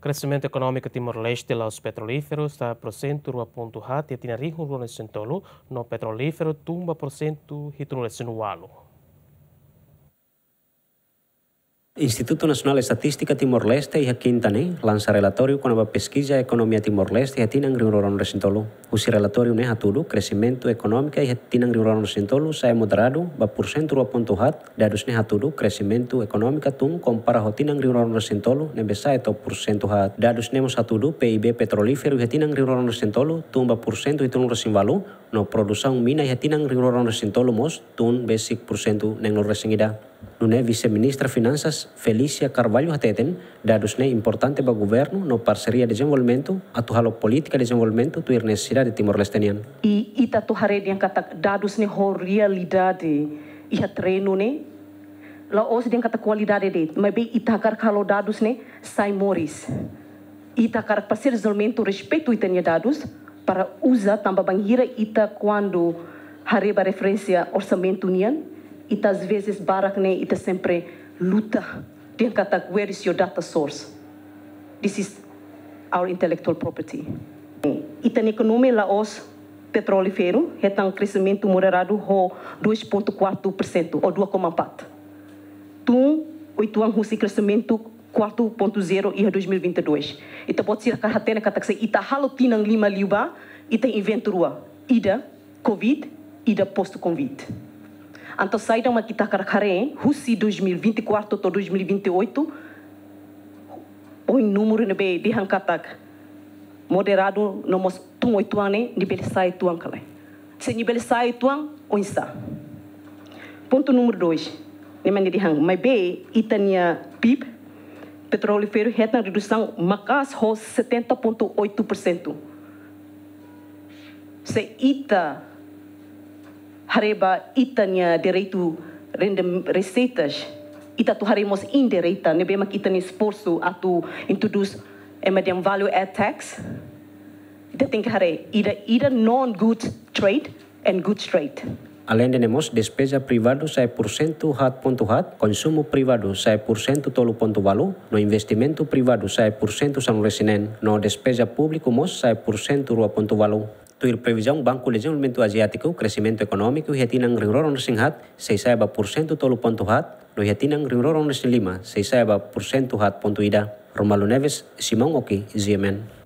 Crescimento econômico Timor-Leste aos petrolíferos está por cento rua ponto hat e tinha rico no petrolífero tumba por cento hitro Instituto Nacional de Estatística Timor-Leste e Quintane lança relatório com a pesquisa Economia Timor-Leste e tinang rinroron recintolo. Usi relatório ne hatudu crescimento econômico e tinang rinroron recintolo sai moderado ba porcento rua ponto hat dados ne hatudu crescimento econômico tum compara ho tinang rinroron recintolo ne besai to porcento hat dados nemos PIB petrolífero e tinang rinroron recintolo tumba porcento e tum resimvalu no produção mina e tinang rinroron recintolo mos tum basic porcento neng no resingida. Nune vice-ministra Finanças Felícia Carvalho Hateten, dados ne importante o governo no parceria de desenvolvimento, atual política de desenvolvimento tu necessidade de Timor-Leste. E ita tu hare yang kata dados ne ho realidade iha treino ne la os yang kata qualidade de, mas bem ita kar kalau dados ne sai moris. Ita kar de desenvolvimento respeito itania dados para usar também banhira ita quando hareba referência orçamento união e às barak ne ita sempre luta. Dia kata where is your data source? This is our intellectual property. Ita economia la os petrolífero retang crescimento moderado ho 2.4% ou 2,4 tu oito anos de crescimento 4.0 e 2022 ita pode ser que hatena kata que ita halo tinang lima liuba ita inventurua ida covid ida post covid então, saíram uma kita caracare, Russi 2024 ou 2028, o número de de hankatak moderado no mos tum oito anos nível sai tuan kale. Se nível sai tuan o insa. Ponto número dois, nem de hang, mas be itania PIB petrolífero reta redução macas ho 70.8%. Se ita hareba itanya direito rendem receitas ita tu haremos indireita ne bema kita ni esforço atu introduz emediam value add tax. Ita que hare ida ida non good trade and good trade Além de nemos despesa privado sai por cento hat ponto hat, consumo privado sai por cento tolo ponto valu, no investimento privado sai por cento san resinen, no despesa público mos sai por cento rua ponto valu. Tuir previsão Banco Desenvolvimento Asiático, crescimento econômico, e tinang ringroron hat, 6% tolo ponto hat, no tinang ringroron lima, 6% hat ponto ida. Romalo Neves, Simão Oki, Ziemen.